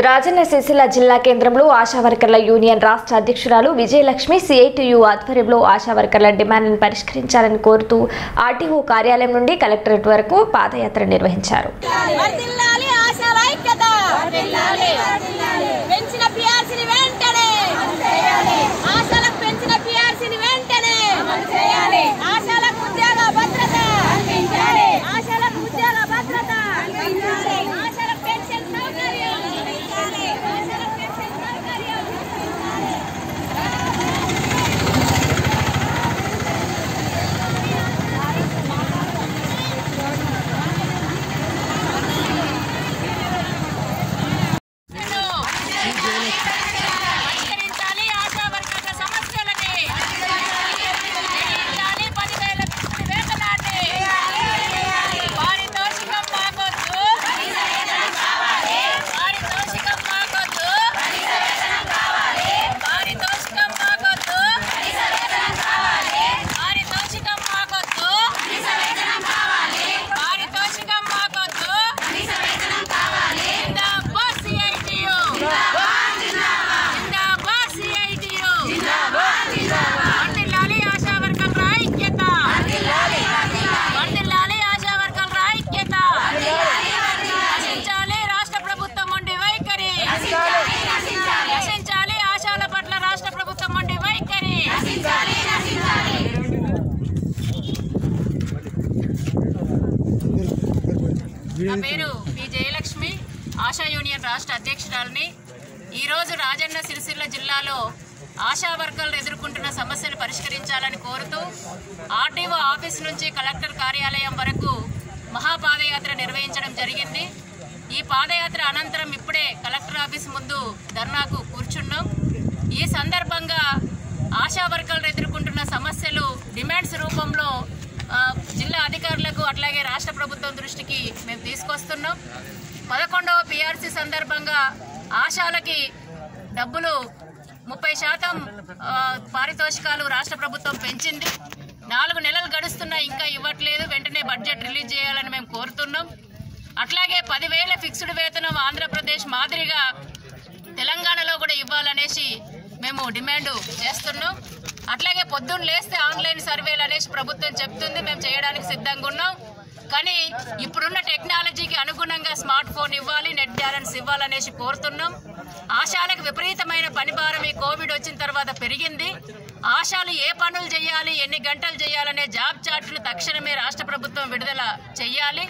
రాజన్న సిరిసిల్ల జిల్లా కేంద్రంలో ఆశా వర్కర్ల యూనియన్ రాష్ట్ర అధ్యక్షురాలు విజయలక్ష్మి సిఐటియు ఆధ్వర్యంలో ఆశా వర్కర్ల డిమాండ్లను పరిష్కరించాలని కోరుతూ ఆర్టీఓ కార్యాలయం నుండి కలెక్టరేట్ వరకు పాదయాత్ర నిర్వహించారు. నా పేరు పి జయలక్ష్మి. ఆశా యూనియన్ రాష్ట్ర అధ్యక్షురాలని. ఈరోజు రాజన్న సిరిసిల్ల జిల్లాలో ఆశా వర్గాలు ఎదుర్కొంటున్న సమస్యలు పరిష్కరించాలని కోరుతూ ఆర్డీఓ ఆఫీస్ నుంచి కలెక్టర్ కార్యాలయం వరకు మహాపాదయాత్ర నిర్వహించడం జరిగింది. ఈ పాదయాత్ర అనంతరం ఇప్పుడే కలెక్టర్ ఆఫీస్ ముందు ధర్నాకు కూర్చున్నాం. ఈ సందర్భంగా ఆశా వర్గాలు ఎదుర్కొంటున్న సమస్యలు డిమాండ్స్ రూపంలో అట్లాగే రాష్ట్ర ప్రభుత్వం దృష్టికి మేము తీసుకొస్తున్నాం. పదకొండవ పిఆర్సీ సందర్భంగా ఆశాలకి డబ్బులు ముప్పై శాతం పారితోషికాలు రాష్ట్ర ప్రభుత్వం పెంచింది. నాలుగు నెలలు గడుస్తున్నా ఇంకా ఇవ్వట్లేదు. వెంటనే బడ్జెట్ రిలీజ్ చేయాలని మేము కోరుతున్నాం. అట్లాగే పదివేల ఫిక్స్డ్ వేతనం ఆంధ్రప్రదేశ్ మాదిరిగా తెలంగాణలో కూడా ఇవ్వాలనేసి మేము డిమాండ్ చేస్తున్నాం. అట్లాగే పొద్దున్న లేస్తే ఆన్లైన్ సర్వేలు అనేసి ప్రభుత్వం చెప్తుంది మేము చేయడానికి సిద్ధంగా ఉన్నాం. కానీ ఇప్పుడున్న టెక్నాలజీకి అనుగుణంగా స్మార్ట్ ఫోన్ ఇవ్వాలి నెట్ బ్యాలెన్స్ ఇవ్వాలనేసి కోరుతున్నాం. ఆశాలకు విపరీతమైన పని భారం ఈ కోవిడ్ వచ్చిన తర్వాత పెరిగింది. ఆశాలు ఏ పనులు చేయాలి ఎన్ని గంటలు చేయాలనే జాబ్ చార్టులు తక్షణమే రాష్ట్ర ప్రభుత్వం విడుదల చేయాలి